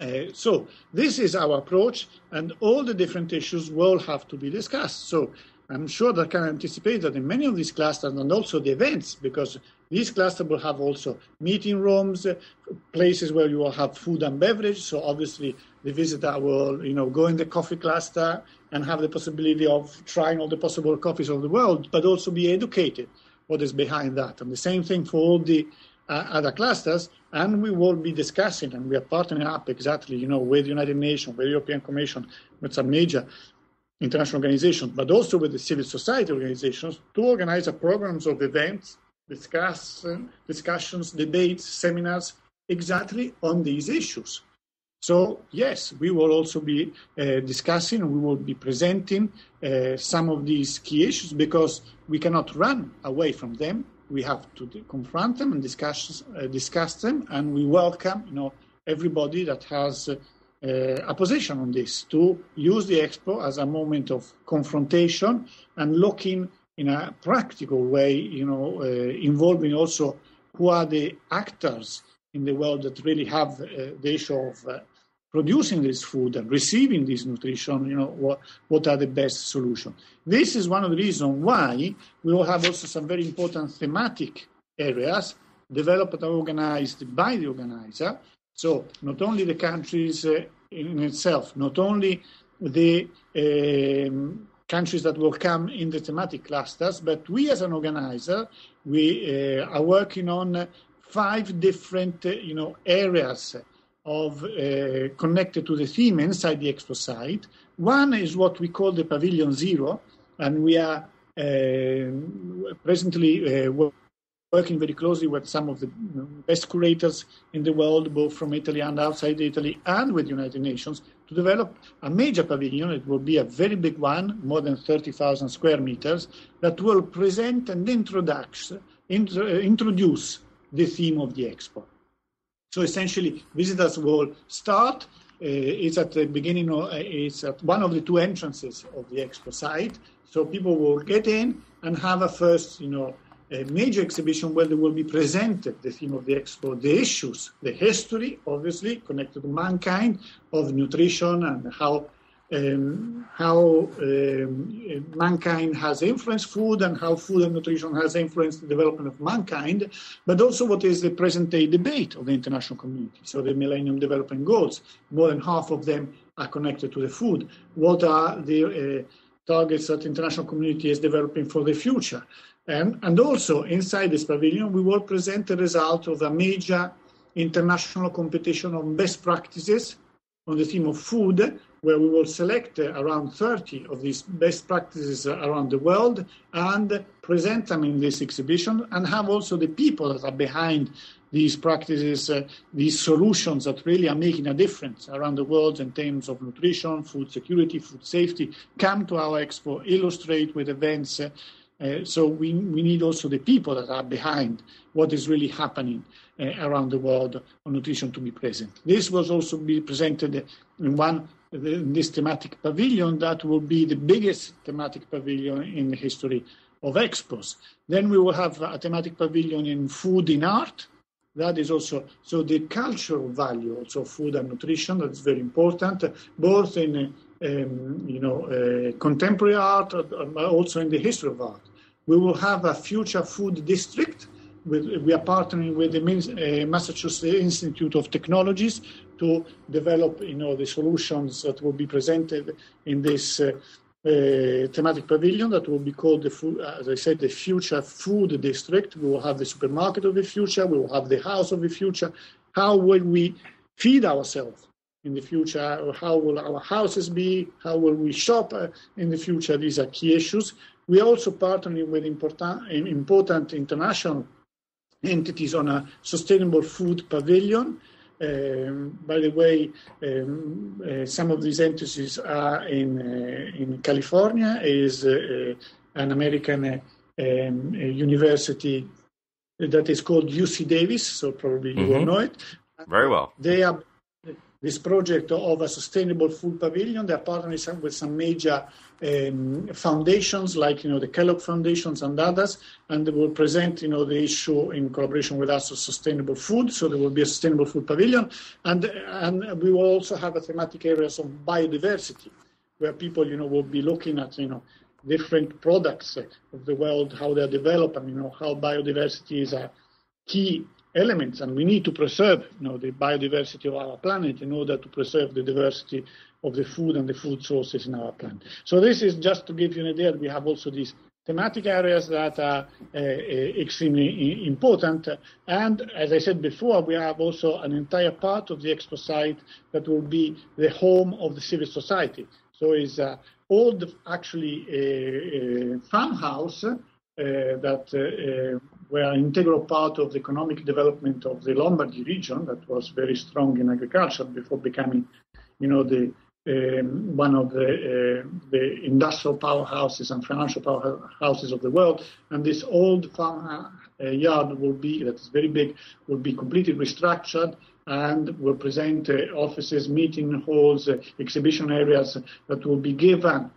Uh, so this is our approach, and all the different issues will have to be discussed. So I'm sure that I can anticipate that in many of these clusters and also the events, because these clusters will have also meeting rooms, places where you will have food and beverage. So obviously the visitor will, you know, go in the coffee cluster and have the possibility of trying all the possible coffees of the world, but also be educated what is behind that. And the same thing for all the uh, other clusters. And we will be discussing, and we are partnering up exactly, you know, with the United Nations, with the European Commission, with some major international organizations, but also with the civil society organizations to organize a programs of events, discuss, discussions, debates, seminars, exactly on these issues. So yes, we will also be uh, discussing, we will be presenting uh, some of these key issues because we cannot run away from them. We have to confront them and discuss uh, discuss them, and we welcome, you know, everybody that has uh, a position on this to use the expo as a moment of confrontation and looking in a practical way, you know, uh, involving also who are the actors in the world that really have uh, the issue of uh, producing this food and receiving this nutrition, you know, what, what are the best solutions. This is one of the reasons why we will have also some very important thematic areas developed and organized by the organizer So not only the countries uh, in itself, not only the um, countries that will come in the thematic clusters, but we as an organizer, we uh, are working on five different, uh, you know, areas of uh, connected to the theme inside the expo site. One is what we call the Pavilion Zero, and we are uh, presently uh, working very closely with some of the best curators in the world, both from Italy and outside Italy, and with United Nations, to develop a major pavilion. It will be a very big one, more than 30,000 square meters, that will present and introduce, introduce the theme of the expo. So essentially, visitors will start. Uh, it's at the beginning. Of, uh, it's at one of the two entrances of the expo site. So people will get in and have a first, you know, a major exhibition where they will be presented the theme of the expo, the issues, the history, obviously connected to mankind, of nutrition and how um, how um, mankind has influenced food and how food and nutrition has influenced the development of mankind, but also what is the present day debate of the international community. So, the Millennium Development Goals, more than half of them are connected to the food. What are the uh, targets that the international community is developing for the future? And, and also inside this pavilion, we will present the result of a major international competition on best practices on the theme of food, where we will select uh, around 30 of these best practices around the world and present them in this exhibition and have also the people that are behind these practices, uh, these solutions that really are making a difference around the world in terms of nutrition, food security, food safety, come to our expo, illustrate with events uh, uh, so we, we need also the people that are behind what is really happening uh, around the world on nutrition to be present. This was also be presented in one in this thematic pavilion that will be the biggest thematic pavilion in the history of expos. Then we will have a thematic pavilion in food in art. That is also so the cultural value also food and nutrition that is very important, both in um, you know uh, contemporary art, but also in the history of art. We will have a future food district. With, we are partnering with the uh, Massachusetts Institute of Technologies to develop, you know, the solutions that will be presented in this uh, uh, thematic pavilion that will be called the food, as I said, the future food district. We will have the supermarket of the future. We will have the house of the future. How will we feed ourselves in the future? How will our houses be? How will we shop uh, in the future? These are key issues. We are also partnering with important, important international entities on a sustainable food pavilion. Um, by the way, um, uh, some of these entities are in uh, in California. Is uh, an American uh, um, university that is called UC Davis. So probably you mm-hmm. will know it. Very well. They are this project of a sustainable food pavilion. They're partnering with some major um, foundations like you know the Kellogg Foundations and others, and they will present you know the issue in collaboration with us of sustainable food. So there will be a sustainable food pavilion, and and we will also have a thematic areas of biodiversity, where people you know will be looking at you know different products of the world, how they're developed, and you know how biodiversity is a key elements, and we need to preserve you know, the biodiversity of our planet in order to preserve the diversity of the food and the food sources in our planet. So this is just to give you an idea. We have also these thematic areas that are uh, extremely important. And as I said before, we have also an entire part of the expo site that will be the home of the civil society. So it's uh, old, actually, uh, uh farmhouse that were an integral part of the economic development of the Lombardy region that was very strong in agriculture before becoming, you know, the um, one of the, uh, the industrial powerhouses and financial powerhouses of the world. And this old farm uh, yard will be, that is very big, will be completely restructured and will present uh, offices, meeting halls, uh, exhibition areas that will be given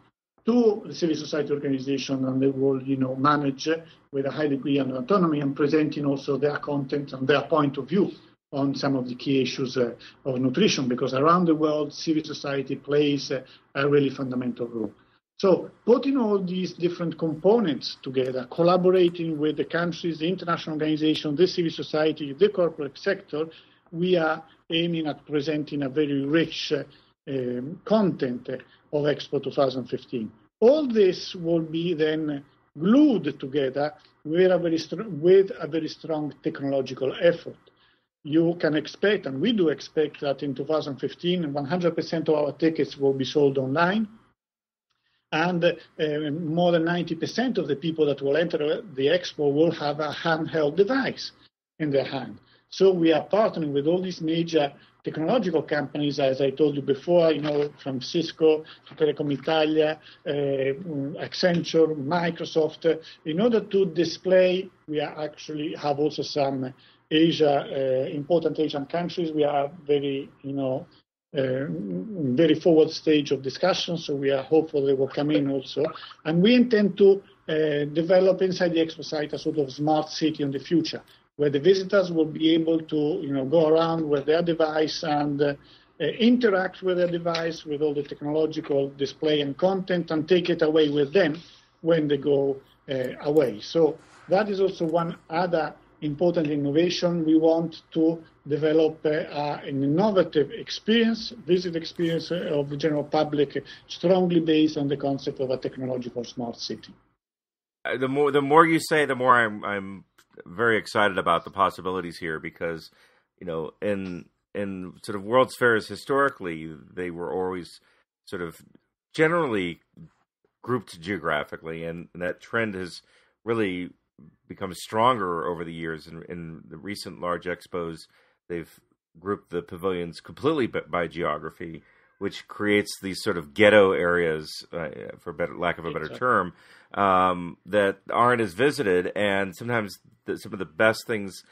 to the civil society organization and they will, you know, manage with a high degree of autonomy and presenting also their content and their point of view on some of the key issues uh, of nutrition because around the world civil society plays uh, a really fundamental role. So putting all these different components together, collaborating with the countries, the international organization, the civil society, the corporate sector, we are aiming at presenting a very rich uh, um, content of Expo 2015. All this will be then glued together with a very, with a very strong technological effort. You can expect, and we do expect, that in 2015, 100% of our tickets will be sold online and uh, more than 90% of the people that will enter the expo will have a handheld device in their hand. So we are partnering with all these major technological companies, as I told you before, you know, from Cisco to Telecom Italia, uh, Accenture, Microsoft, uh, in order to display, we are actually have also some Asia, uh, important Asian countries. We are very, you know, uh, very forward stage of discussion, so we are hopeful they will come in also. And we intend to uh, develop inside the expo site a sort of smart city in the future, where the visitors will be able to, you know, go around with their device and uh, uh, interact with their device with all the technological display and content and take it away with them when they go uh, away. So that is also one other important innovation. We want to develop uh, an innovative experience, visit experience of the general public, strongly based on the concept of a technological smart city. Uh, the more the more you say, the more I'm I'm very excited about the possibilities here because you know in in sort of World's Fairs historically they were always sort of generally grouped geographically, and that trend has really become stronger over the years. In, in the recent large expos, they've grouped the pavilions completely by geography, which creates these sort of ghetto areas, uh, for better lack of a better term, um, that aren't as visited. And sometimes the, some of the best things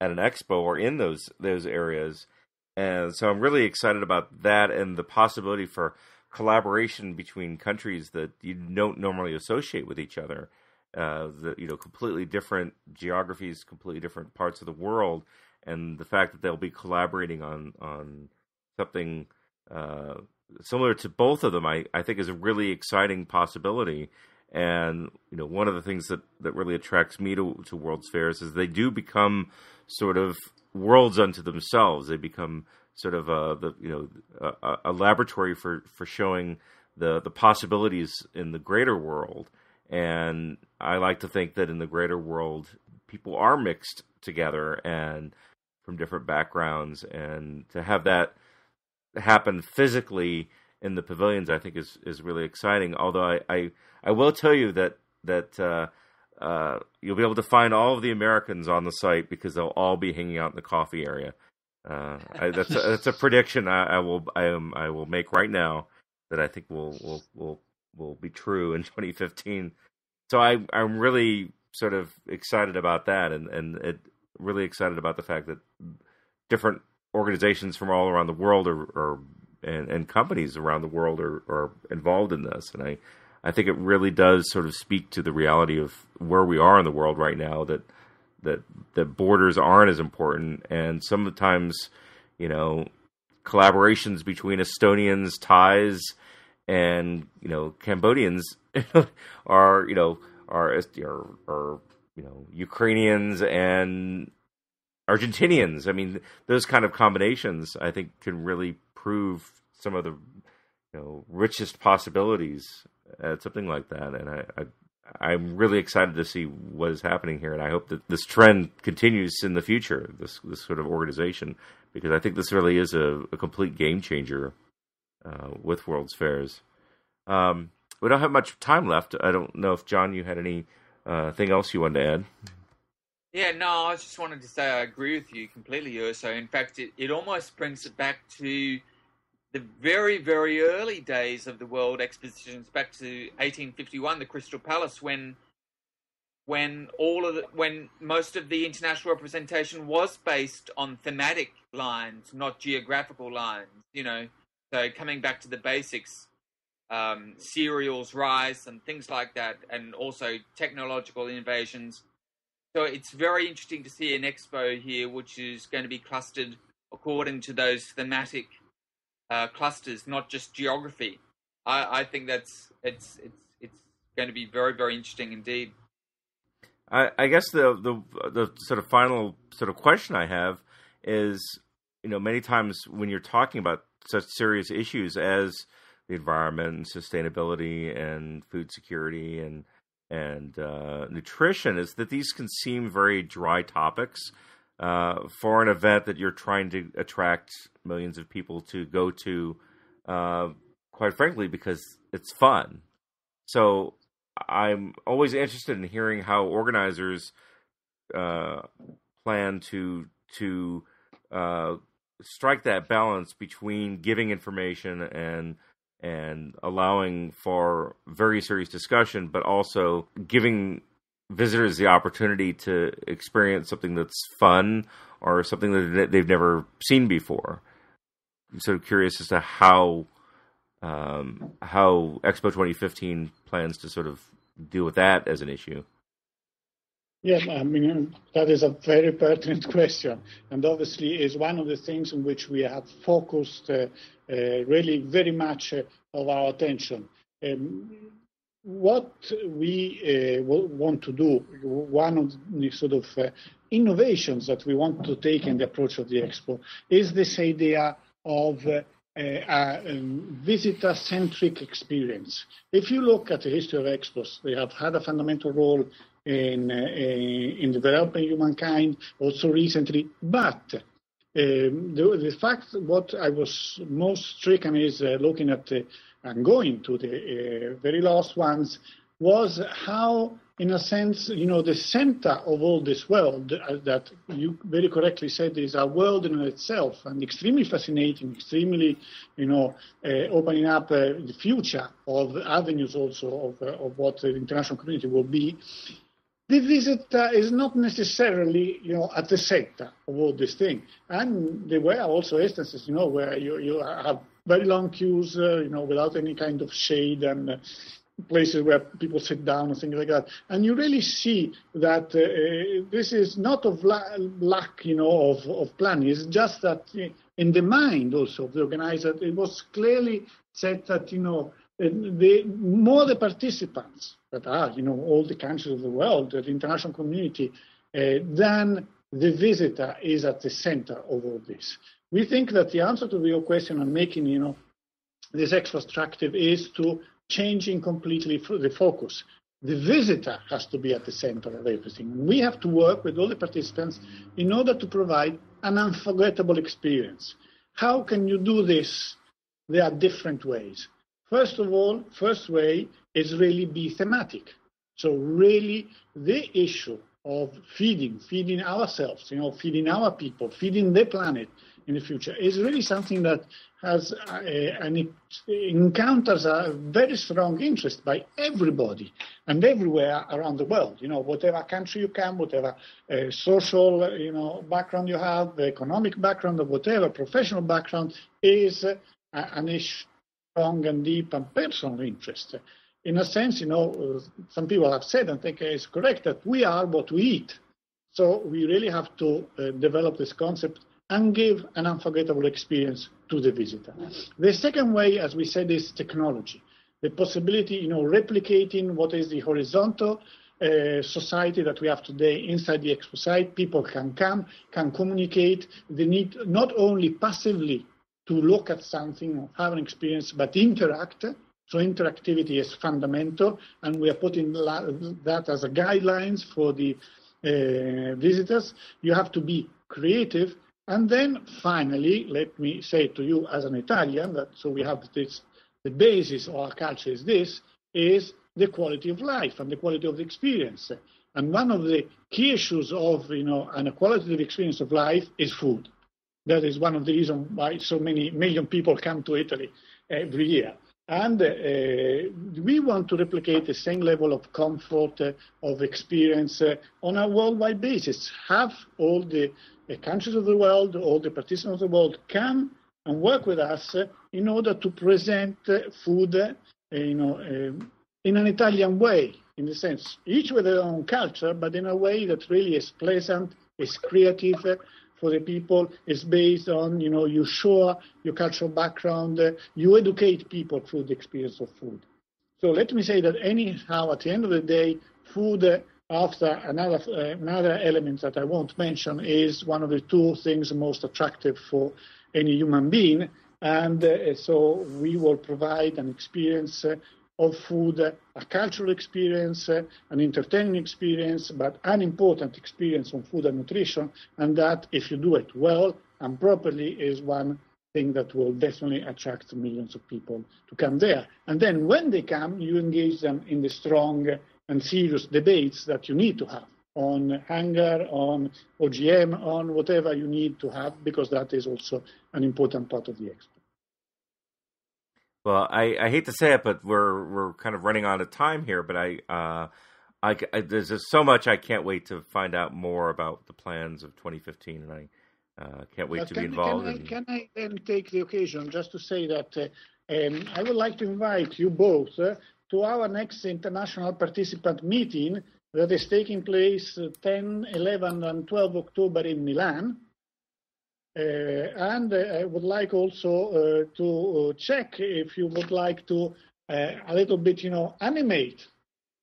at an expo are in those those areas. And so I'm really excited about that and the possibility for collaboration between countries that you don't normally associate with each other uh, the you know completely different geographies, completely different parts of the world, and the fact that they'll be collaborating on on something uh, similar to both of them, I, I think is a really exciting possibility. And you know, one of the things that, that really attracts me to, to World's Fairs is they do become sort of worlds unto themselves. They become sort of a the you know a, a laboratory for, for showing the the possibilities in the greater world and I like to think that in the greater world, people are mixed together and from different backgrounds, and to have that happen physically in the pavilions, I think is is really exciting. Although I I, I will tell you that that uh, uh, you'll be able to find all of the Americans on the site because they'll all be hanging out in the coffee area. Uh, I, that's a, that's a prediction I, I will I, am, I will make right now that I think will will will will be true in 2015. So I I'm really sort of excited about that, and and it, really excited about the fact that different organizations from all around the world are, are and, and companies around the world are, are involved in this, and I I think it really does sort of speak to the reality of where we are in the world right now. That that that borders aren't as important, and sometimes you know collaborations between Estonians, Thais, and you know Cambodians are you know are, are are you know Ukrainians and Argentinians. I mean, those kind of combinations, I think, can really prove some of the you know richest possibilities at something like that. And I, I I'm really excited to see what is happening here, and I hope that this trend continues in the future. This this sort of organization, because I think this really is a, a complete game changer uh, with World's Fairs. Um, we don't have much time left. I don't know if John, you had any uh, thing else you wanted to add. Yeah, no, I just wanted to say I agree with you completely, So, In fact, it, it almost brings it back to the very, very early days of the World Expositions, back to 1851, the Crystal Palace, when when all of the, when most of the international representation was based on thematic lines, not geographical lines. You know, so coming back to the basics, um, cereals, rice, and things like that, and also technological innovations. So it's very interesting to see an expo here, which is going to be clustered according to those thematic uh, clusters, not just geography. I, I, think that's it's it's it's going to be very very interesting indeed. I, I guess the the the sort of final sort of question I have is you know, many times when you're talking about such serious issues as the environment and sustainability and food security and and uh, nutrition, is that these can seem very dry topics uh, for an event that you're trying to attract millions of people to go to. Uh, quite frankly, because it's fun. So I'm always interested in hearing how organizers uh, plan to to uh, strike that balance between giving information and and allowing for very serious discussion, but also giving visitors the opportunity to experience something that's fun or something that they've never seen before. I'm sort of curious as to how um, how Expo 2015 plans to sort of deal with that as an issue. Yeah, I mean, that is a very pertinent question. And obviously, is one of the things in which we have focused uh, uh, really very much uh, of our attention. Um, what we uh, want to do, one of the sort of uh, innovations that we want to take in the approach of the Expo is this idea of uh, a um, visitor-centric experience. If you look at the history of expos, they have had a fundamental role in, uh, in developing humankind, also recently. But um, the, the, fact, what I was most stricken is uh, looking at uh, and going to the uh, very last ones was how in a sense, you know, the center of all this world uh, that you very correctly said is a world in itself and extremely fascinating, extremely, you know, uh, opening up uh, the future of avenues also of, uh, of what the international community will be. The visitor is not necessarily, you know, at the center of all this thing. And there were also instances, you know, where you, you have very long queues, uh, you know, without any kind of shade and uh, places where people sit down and things like that. And you really see that uh, this is not of lack, you know, of, of planning. It's just that in the mind also of the organizer, it was clearly said that, you know, the more the participants that are, you know, all the countries of the world, the international community, uh, then the visitor is at the center of all this. We think that the answer to your question on making, you know, this extra attractive is to changing completely the focus. The visitor has to be at the center of everything. We have to work with all the participants in order to provide an unforgettable experience. How can you do this? There are different ways. First of all, first way is really be thematic. So really the issue of feeding, feeding ourselves, you know, feeding our people, feeding the planet in the future is really something that has a, and encounters a very strong interest by everybody and everywhere around the world. You know, whatever country you come, whatever uh, social, you know, background you have, the economic background, or whatever professional background is uh, an strong and deep and personal interest. In a sense, you know, uh, some people have said, and I think it's correct, that we are what we eat. So we really have to uh, develop this concept and give an unforgettable experience to the visitor. The second way, as we said, is technology. The possibility, you know, replicating what is the horizontal uh, society that we have today inside the expo site. People can come, can communicate. They need not only passively to look at something have an experience, but interact. So interactivity is fundamental, and we are putting that as a guidelines for the uh, visitors. You have to be creative and then finally, let me say to you as an Italian that so we have this, the basis of our culture is this, is the quality of life and the quality of the experience. And one of the key issues of, you know, an qualitative experience of life is food. That is one of the reasons why so many million people come to Italy every year. And uh, we want to replicate the same level of comfort, uh, of experience uh, on a worldwide basis. Have all the the countries of the world, all the participants of the world come and work with us uh, in order to present uh, food, uh, you know, in an Italian way, in the sense, each with their own culture, but in a way that really is pleasant, is creative for the people, is based on, you know, you show your cultural background, you educate people through the experience of food. So let me say that anyhow, at the end of the day, food after another uh, another element that I won't mention is one of the two things most attractive for any human being, and uh, so we will provide an experience uh, of food, a cultural experience, an entertaining experience, but an important experience on food and nutrition, and that if you do it well and properly is one thing that will definitely attract millions of people to come there. And then when they come, you engage them in the strong and serious debates that you need to have on hunger, on OGM, on whatever you need to have, because that is also an important part of the expo. Well, I, I hate to say it, but we're we're kind of running out of time here. But I, uh, I, I there's just so much I can't wait to find out more about the plans of 2015, and I uh, can't wait to can, be involved. Can I, can I, then take the occasion just to say that uh, um, I would like to invite you both uh, to our next international participant meeting that is taking place uh, 10, 11, and 12 October in Milan. Uh, and uh, I would like also uh, to check if you would like to a little bit, you know, animate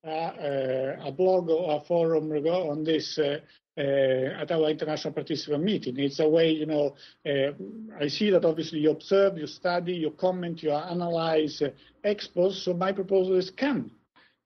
a blog or a forum on this uh, at our international participant meeting. It's a way, you know, uh, I see that obviously you observe, you study, you comment, you analyze uh. So my proposal is come,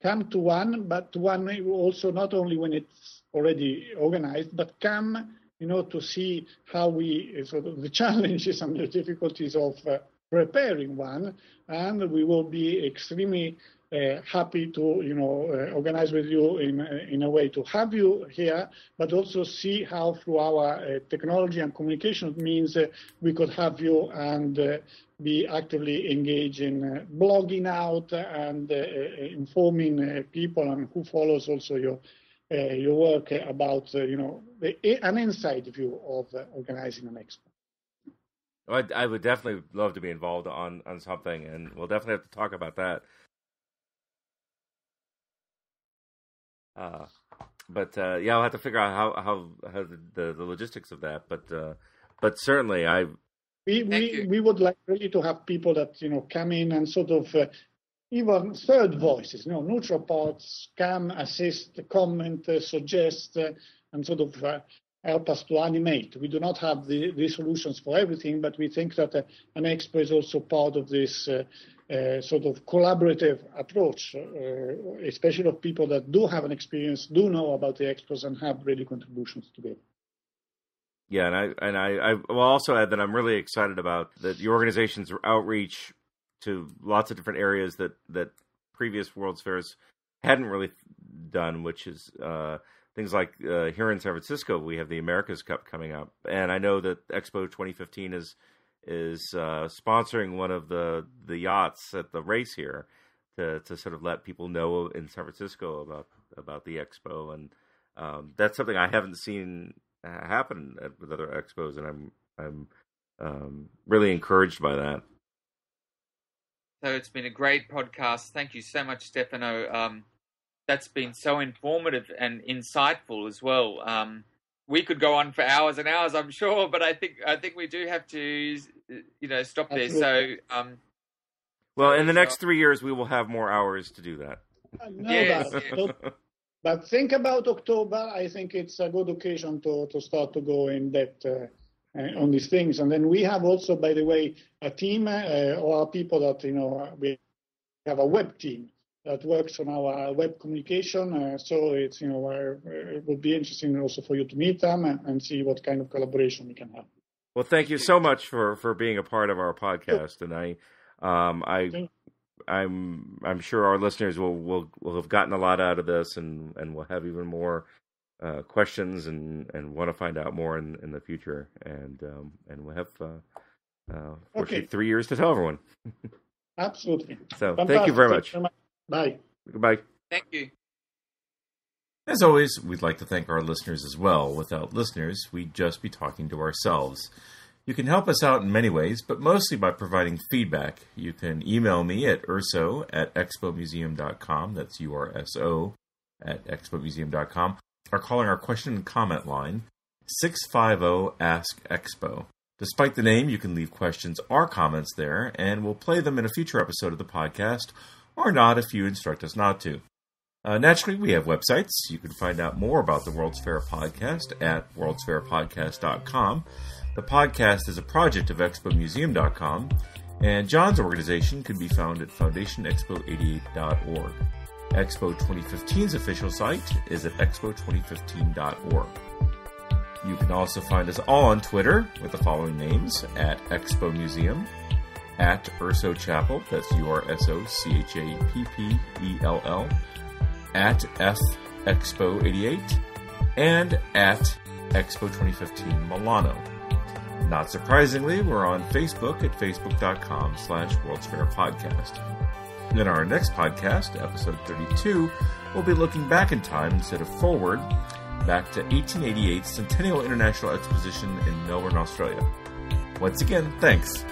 come to one, but to one also not only when it's already organized, but come you know, to see how we, sort of the challenges and the difficulties of uh, preparing one. And we will be extremely uh, happy to, you know, uh, organize with you in, uh, in a way to have you here, but also see how through our uh, technology and communication means uh, we could have you and be actively engaged in blogging out and informing people and who follows also your uh, your work about, uh, you know, an inside view of uh, organizing an expo. I, I, would definitely love to be involved on, on something, and we'll definitely have to talk about that. Uh, but uh, yeah, I'll have to figure out how how, how the, the, the logistics of that. But uh, but certainly, I we we, we would like really to have people that you know come in and sort of uh, even third voices, you know, neutral parts can assist, comment, uh, suggest, uh, and sort of uh, help us to animate. We do not have the, the solutions for everything, but we think that uh, an expo is also part of this uh, uh, sort of collaborative approach, especially of people that do have an experience, do know about the expos, and have really contributions to give. Yeah, and I and I, I will also add that I'm really excited about the organization's outreach to lots of different areas that that previous World's Fairs hadn't really done, which is uh, things like uh, here in San Francisco, we have the America's Cup coming up, and I know that Expo 2015 is is uh, sponsoring one of the the yachts at the race here to to sort of let people know in San Francisco about about the expo, and um, that's something I haven't seen happen at, with other expos, and I'm I'm um, really encouraged by that. So it's been a great podcast. Thank you so much, Stefano. Um, that's been so informative and insightful as well. Um, we could go on for hours and hours, I'm sure, but I think I think we do have to, you know, stop there. So, um, well, in the next three years, we will have more hours to do that. yes. but think about October. I think it's a good occasion to to start to go in depth. Uh, uh, on these things. And then we have also, by the way, a team uh, or people that, you know, we have a web team that works on our web communication. Uh, so it's, you know, it would be interesting also for you to meet them and, and, see what kind of collaboration we can have. Well, thank you so much for, for being a part of our podcast. And I, um, I, I'm, I'm sure our listeners will, will, will have gotten a lot out of this and, and will have even more uh, questions and, and want to find out more in, in the future. And um, and we'll have uh, uh, okay. three years to tell everyone. Absolutely. So Fantastic. thank you very much. Bye. Goodbye. Thank you. As always, we'd like to thank our listeners as well. Without listeners, we'd just be talking to ourselves. You can help us out in many ways, but mostly by providing feedback. You can email me at urso at expomuseum.com. That's U R S O at expomuseum.com are calling our question and comment line 650 Ask Expo. Despite the name, you can leave questions or comments there, and we'll play them in a future episode of the podcast, or not if you instruct us not to. Uh, naturally, we have websites. You can find out more about the World's Fair podcast at worldsfairpodcast.com. The podcast is a project of expomuseum.com, and John's organization can be found at foundationexpo88.org. Expo 2015's official site is at expo2015.org. You can also find us all on Twitter with the following names at Expo Museum, at Urso Chappell, that's U R S O C H A P P E L L, at F Expo 88, and at Expo 2015 Milano. Not surprisingly, we're on Facebook at facebook.com slash World's Fair Podcast. In our next podcast, episode 32, we'll be looking back in time instead of forward, back to 1888's Centennial International Exposition in Melbourne, Australia. Once again, thanks.